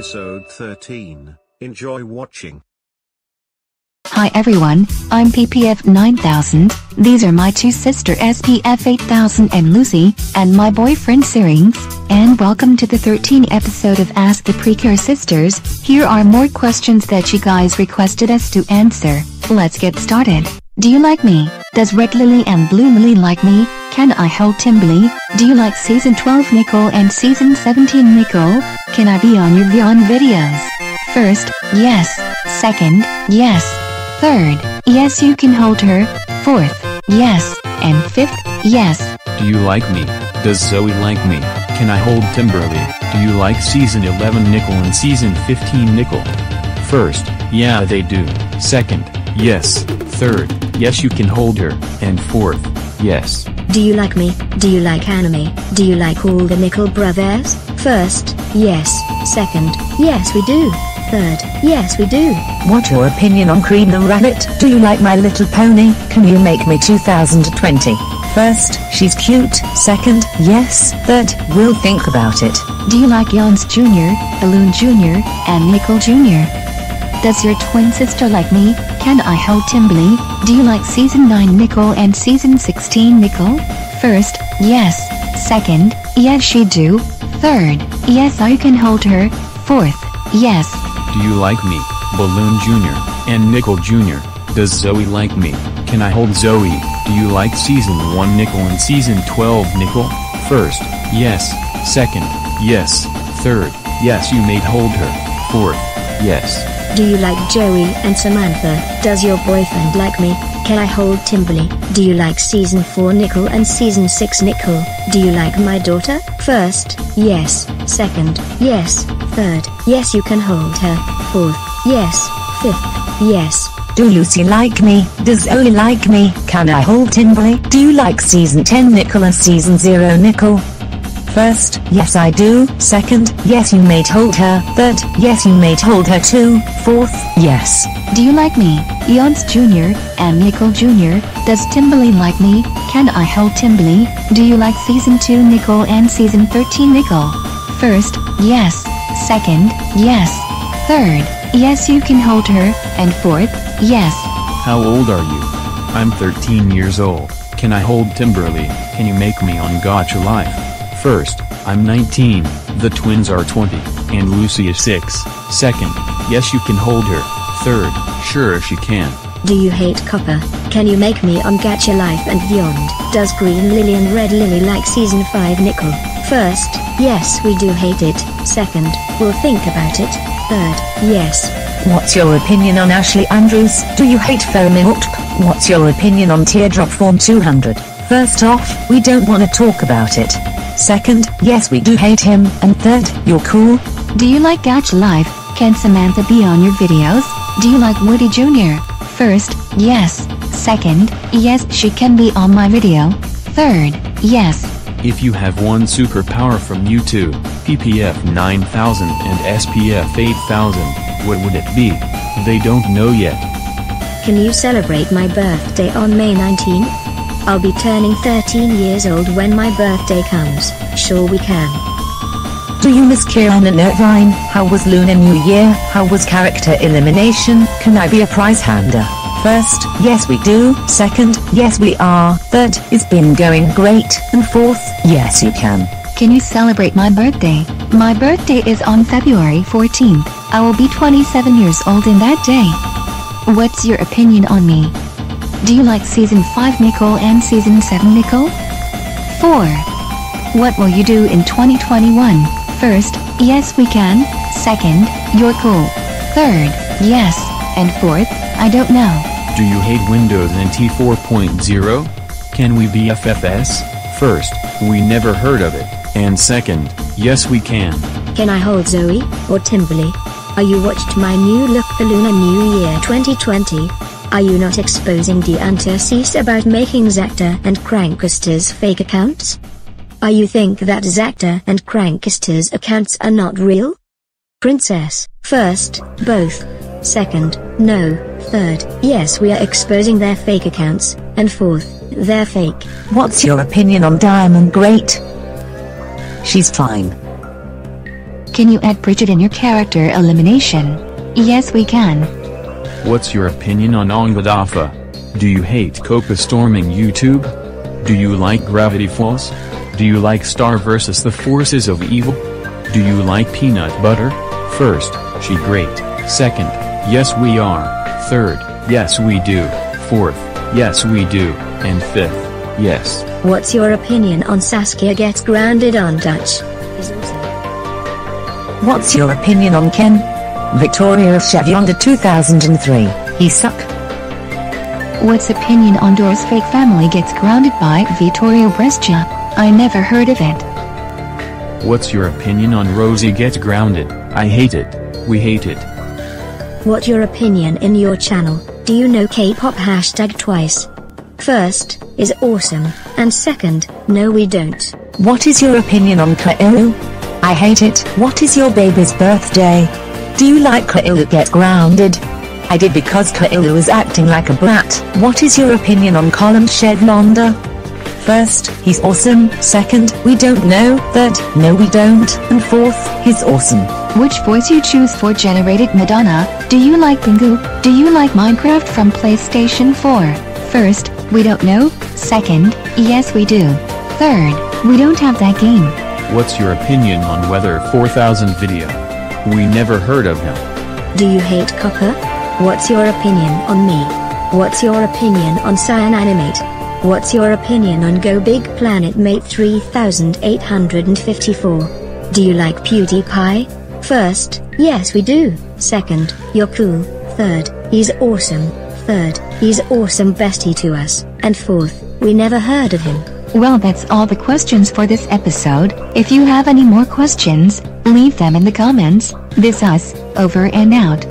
episode 13. Enjoy watching. Hi everyone, I'm PPF 9000, these are my two sister SPF 8000 and Lucy, and my boyfriend Syrinx, and welcome to the 13th episode of Ask the Precure Sisters, here are more questions that you guys requested us to answer, let's get started. Do you like me? Does Red Lily and Blue Lily like me? Can I hold Timberly? Do you like season 12 Nicole and season 17 Nicole? Can I be on your Beyond videos? First, yes. Second, yes. Third, yes you can hold her. Fourth, yes. And fifth, yes. Do you like me? Does Zoe like me? Can I hold Timberly? Do you like season 11 Nickel and season 15 Nickel? First, yeah they do. Second, yes. Third, yes you can hold her. And fourth, yes. Do you like me? Do you like anime? Do you like all the Nickel brothers? First, yes. Second, yes we do. Third, yes we do. What's your opinion on Cream the Rabbit? Do you like My Little Pony? Can you make me 2020? First, she's cute. Second, yes. Third, we'll think about it. Do you like Jans Jr., Balloon Jr., and Nickel Jr.? Does your twin sister like me? Can I hold Timberly? Do you like season 9 Nicole and season 16 Nicole? First, yes. Second, yes she do. Third, yes I can hold her. Fourth, yes. Do you like me, Balloon Jr., and Nickel Jr.? Does Zoe like me? Can I hold Zoe? Do you like season 1 Nickel and season 12 Nickel? First, yes. Second, yes. Third, yes you may hold her. Fourth, yes. Do you like Joey and Samantha? Does your boyfriend like me? Can I hold Timberly? Do you like season 4 Nickel and season 6 Nickel? Do you like my daughter? First, yes. Second, yes. Third, yes you can hold her. Fourth, yes. Fifth, yes. Do Lucy like me? Does Zoe like me? Can I hold Timberly? Do you like season 10 Nickel and season 0 Nickel? First, yes I do. Second, yes you may hold her. Third, yes you may hold her too. Fourth, yes. Do you like me, Jans Jr. and Nickel Jr.? Does Timberly like me? Can I hold Timberly? Do you like season 2 Nickel and season 13 Nickel? First, yes. Second, yes. Third, yes you can hold her. And fourth, yes. How old are you? I'm 13 years old. Can I hold Timberly? Can you make me on Gacha Life? First, I'm 19, the twins are 20, and Lucy is 6. Second, yes you can hold her. Third, sure she can. Do you hate copper? Can you make me on Gacha Life and beyond? Does Green Lily and Red Lily like season 5 Nickel? First, yes we do hate it. Second, we'll think about it. Third, yes. What's your opinion on Ashley Andrews? Do you hate Milk? What's your opinion on Teardrop Form 200? First off, we don't want to talk about it. Second, yes we do hate him. And third, you're cool. Do you like Gacha Life? Can Samantha be on your videos? Do you like Woody Jr.? First, yes. Second, yes she can be on my video. Third, yes. If you have one superpower from YouTube, PPF 9000 and SPF 8000, what would it be? They don't know yet. Can you celebrate my birthday on May 19? I'll be turning 13 years old when my birthday comes. Sure we can. Do you miss Kieran and Irvine? How was Lunar New Year? How was character elimination? Can I be a prize hander? First, yes we do. Second, yes we are. Third, it's been going great. And fourth, yes you can. Can you celebrate my birthday? My birthday is on February 14th. I will be 27 years old in that day. What's your opinion on me? Do you like season 5 Nicole and season 7 Nicole? 4. What will you do in 2021? First, yes we can. Second, you're cool. Third, yes. And fourth, I don't know. Do you hate Windows NT 4.0? Can we be FFS? First, we never heard of it. And second, yes we can. Can I hold Zoe, or Timberly? Are you watched my new look for Lunar New Year 2020? Are you not exposing the Antices about making Zactor and Crankster's fake accounts? Are you think that Zactor and Crankster's accounts are not real? Princess, first, both. Second, no. Third, yes we are exposing their fake accounts. And fourth, they're fake. What's your opinion on Diamond Great? She's fine. Can you add Bridget in your character elimination? Yes we can. What's your opinion on Ongadafa? Do you hate Coca storming YouTube? Do you like Gravity Falls? Do you like Star vs. the Forces of Evil? Do you like peanut butter? First, she great. Second, yes we are. Third, yes we do. Fourth, yes we do. And fifth, yes. What's your opinion on Saskia gets grounded on Dutch? What's your opinion on Ken? Victoria of Chevy under 2003. He suck. What's opinion on Dora's fake family gets grounded by Vittorio Brescia? I never heard of it. What's your opinion on Rosie gets grounded? I hate it. We hate it. What your opinion in your channel? Do you know K-pop hashtag twice? First, is awesome, and second, no we don't. What is your opinion on Kairu? I hate it. What is your baby's birthday? Do you like Kairu get grounded? I did because Kairu is acting like a brat. What is your opinion on Colin Shed First, he's awesome. Second, we don't know. Third, no we don't. And fourth, he's awesome. Which voice you choose for generated Madonna? Do you like Pingu? Do you like Minecraft from PlayStation 4? First, we don't know. Second, yes we do. Third, we don't have that game. What's your opinion on Weather 4000 video? We never heard of him. Do you hate Copper? What's your opinion on me? What's your opinion on Cyan Animate? What's your opinion on Go Big Planet Mate 3854? Do you like PewDiePie? First, yes we do. Second, you're cool. Third, he's awesome. Third, he's awesome bestie to us. And fourth, we never heard of him. Well that's all the questions for this episode. If you have any more questions, leave them in the comments. This us, over and out.